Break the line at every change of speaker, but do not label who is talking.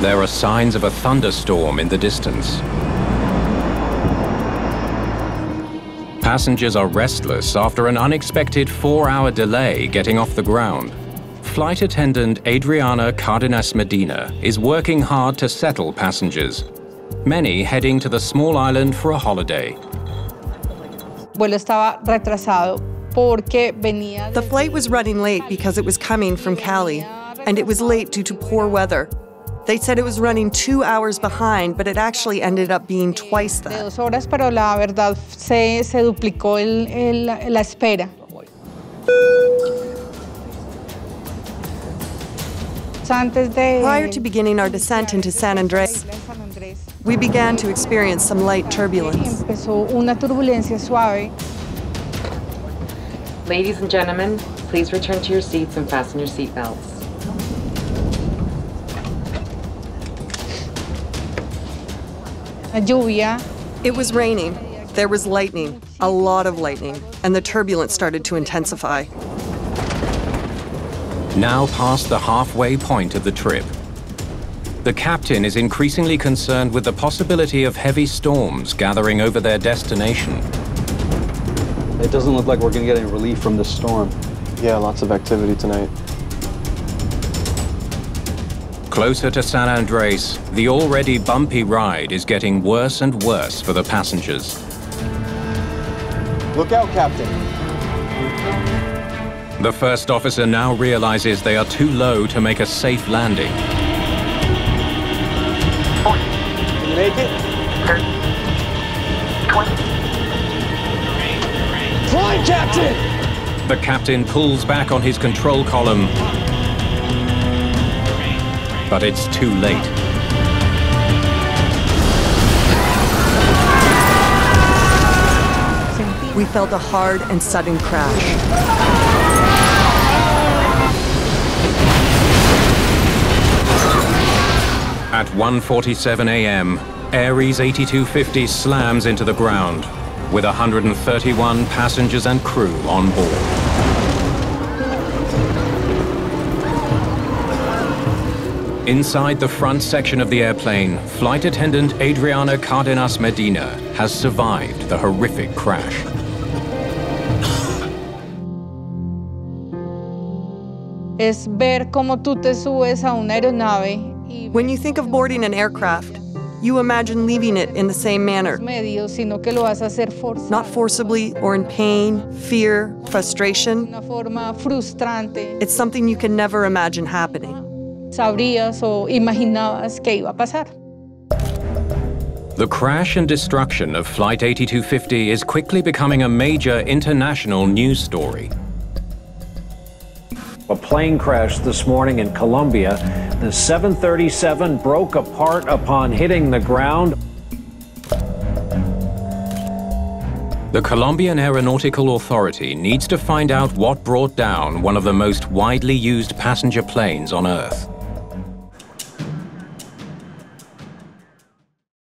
There are signs of a thunderstorm in the distance. Passengers are restless after an unexpected four-hour delay getting off the ground. Flight attendant Adriana Cardenas Medina is working hard to settle passengers, many heading to the small island for a holiday.
The flight was running late because it was coming from Cali, and it was late due to poor weather. They said it was running two hours behind, but it actually ended up being twice that.
Dos horas, pero la verdad se, se duplicó el, el, la espera.
Prior to beginning our descent into San Andres, we began to experience some light turbulence.
Ladies and gentlemen, please return to your seats and fasten your seatbelts.
It was raining. There was lightning, a lot of lightning, and the turbulence started to intensify.
Now past the halfway point of the trip. The captain is increasingly concerned with the possibility of heavy storms gathering over their destination.
It doesn't look like we're going to get any relief from this storm.
Yeah, lots of activity tonight.
Closer to San Andres, the already bumpy ride is getting worse and worse for the passengers.
Look out, Captain.
The first officer now realizes they are too low to make a safe landing.
Can you make it? Climb, Captain!
The captain pulls back on his control column but it's too late.
We felt a hard and sudden crash.
At 1.47 a.m., Aires 8250 slams into the ground with 131 passengers and crew on board. Inside the front section of the airplane, flight attendant Adriana Cardenas Medina has survived the horrific crash.
When you think of boarding an aircraft, you imagine leaving it in the same manner. Not forcibly or in pain, fear, frustration. It's something you can never imagine happening
sabrías o imaginabas que iba a pasar.
The crash and destruction of Flight 8250 is quickly becoming a major international news story.
A plane crashed this morning in Colombia. The 737 broke apart upon hitting the ground.
The Colombian Aeronautical Authority needs to find out what brought down one of the most widely used passenger planes on Earth.